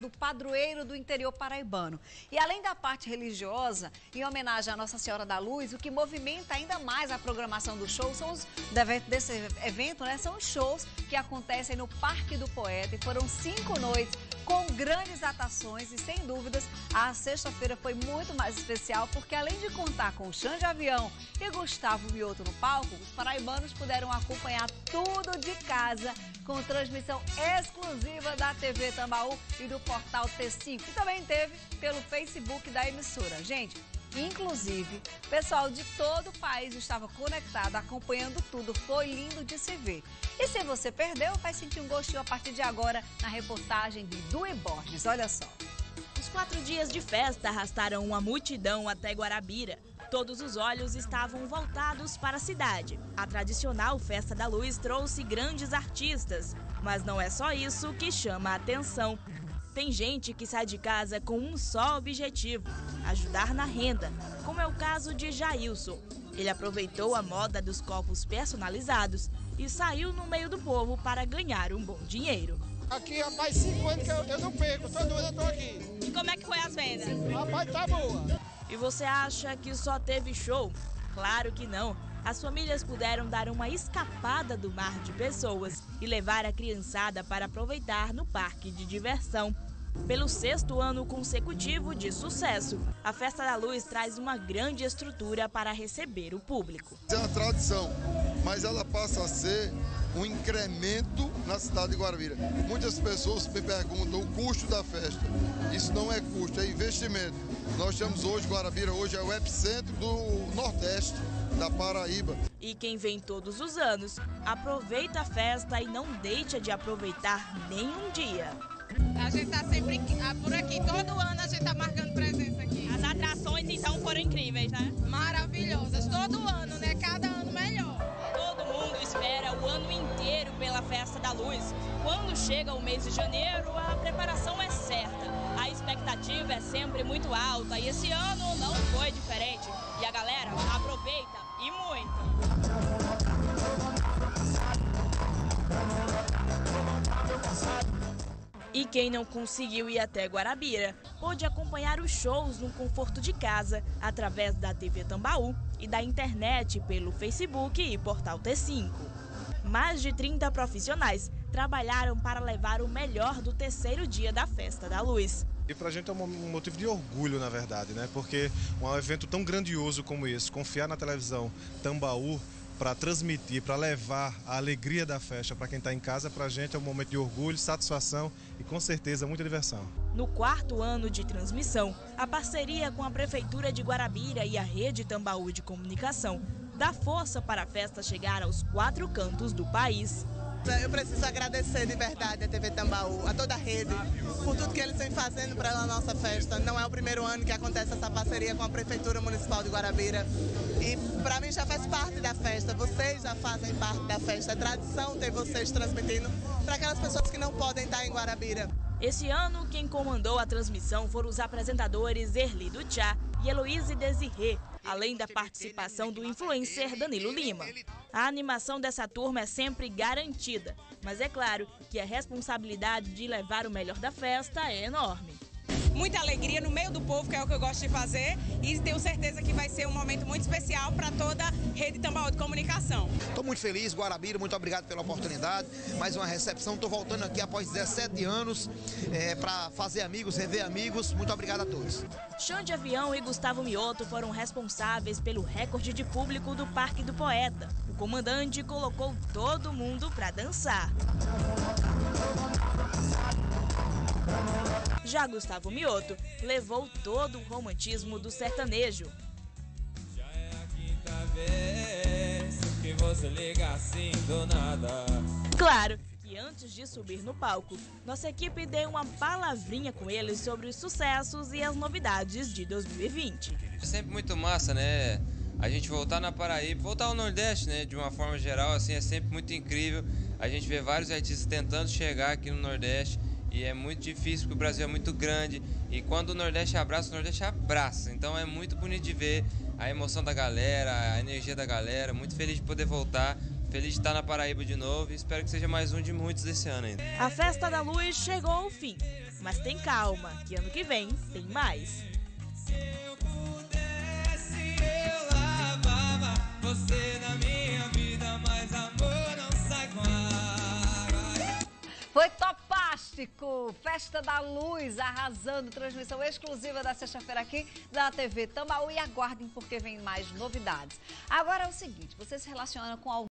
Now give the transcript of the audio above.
do padroeiro do interior paraibano. E além da parte religiosa, em homenagem à Nossa Senhora da Luz, o que movimenta ainda mais a programação do show são os desse evento, né? São os shows que acontecem no Parque do Poeta e foram cinco noites com grandes atrações e sem dúvidas a sexta-feira foi muito mais especial porque além de contar com Xande Avião e Gustavo Mioto no palco, os paraibanos puderam acompanhar tudo de casa com transmissão exclusiva da TV Tambaú e do portal T5 e também teve pelo Facebook da emissora. Gente, Inclusive, pessoal de todo o país estava conectado, acompanhando tudo. Foi lindo de se ver. E se você perdeu, vai sentir um gostinho a partir de agora na reportagem de Due Borges. Olha só. Os quatro dias de festa arrastaram uma multidão até Guarabira. Todos os olhos estavam voltados para a cidade. A tradicional Festa da Luz trouxe grandes artistas, mas não é só isso que chama a atenção. Tem gente que sai de casa com um só objetivo: ajudar na renda, como é o caso de Jailson. Ele aproveitou a moda dos copos personalizados e saiu no meio do povo para ganhar um bom dinheiro. Aqui há mais cinco anos que eu, eu não perco, todo ano eu tô aqui. E como é que foi as vendas? Rapaz, tá boa. E você acha que só teve show? Claro que não. As famílias puderam dar uma escapada do mar de pessoas e levar a criançada para aproveitar no parque de diversão. Pelo sexto ano consecutivo de sucesso, a Festa da Luz traz uma grande estrutura para receber o público. É uma tradição, mas ela passa a ser um incremento na cidade de Guarabira. Muitas pessoas me perguntam o custo da festa. Isso não é custo, é investimento. Nós temos hoje, Guarabira hoje é o epicentro do Nordeste da Paraíba. E quem vem todos os anos, aproveita a festa e não deixa de aproveitar nenhum dia. A gente está sempre ah, por aqui, todo ano da Luz. Quando chega o mês de janeiro, a preparação é certa. A expectativa é sempre muito alta e esse ano não foi diferente. E a galera aproveita E quem não conseguiu ir até Guarabira pôde acompanhar os shows no conforto de casa através da TV Tambaú e da internet pelo Facebook e portal T5. Mais de 30 profissionais trabalharam para levar o melhor do terceiro dia da Festa da Luz. E para a gente é um motivo de orgulho, na verdade, né? Porque um evento tão grandioso como esse, confiar na televisão Tambaú para transmitir, para levar a alegria da festa para quem está em casa, para a gente é um momento de orgulho, satisfação e com certeza muita diversão. No quarto ano de transmissão, a parceria com a Prefeitura de Guarabira e a Rede Tambaú de Comunicação dá força para a festa chegar aos quatro cantos do país. Eu preciso agradecer de verdade a TV Tambaú, a toda a rede, por tudo que eles vêm fazendo para a nossa festa. Não é o primeiro ano que acontece essa parceria com a Prefeitura Municipal de Guarabira. E para mim já faz parte da festa, vocês já fazem parte da festa. É tradição ter vocês transmitindo para aquelas pessoas que não podem estar em Guarabira. Esse ano, quem comandou a transmissão foram os apresentadores Erli Chá e Heloíse Desirê, além da participação do influencer Danilo Lima. A animação dessa turma é sempre garantida, mas é claro que a responsabilidade de levar o melhor da festa é enorme muita alegria no meio do povo, que é o que eu gosto de fazer, e tenho certeza que vai ser um momento muito especial para toda a rede Tambaú de comunicação. Estou muito feliz, Guarabira, muito obrigado pela oportunidade, mais uma recepção, estou voltando aqui após 17 anos é, para fazer amigos, rever amigos, muito obrigado a todos. Xande Avião e Gustavo Mioto foram responsáveis pelo recorde de público do Parque do Poeta. O comandante colocou todo mundo para dançar. Já Gustavo Mioto levou todo o romantismo do sertanejo. Já é a quinta vez que você liga assim do nada. Claro que antes de subir no palco, nossa equipe deu uma palavrinha com ele sobre os sucessos e as novidades de 2020. É sempre muito massa, né? A gente voltar na Paraíba, voltar ao Nordeste, né? De uma forma geral, assim, é sempre muito incrível. A gente vê vários artistas tentando chegar aqui no Nordeste e é muito difícil porque o Brasil é muito grande e quando o Nordeste abraça, o Nordeste abraça. Então é muito bonito de ver a emoção da galera, a energia da galera. Muito feliz de poder voltar Feliz de estar na Paraíba de novo e espero que seja mais um de muitos desse ano ainda. A Festa da Luz chegou ao fim, mas tem calma, que ano que vem tem mais. Festa da Luz arrasando, transmissão exclusiva da sexta-feira aqui da TV Tambaú e aguardem porque vem mais novidades. Agora é o seguinte, você se relaciona com alguém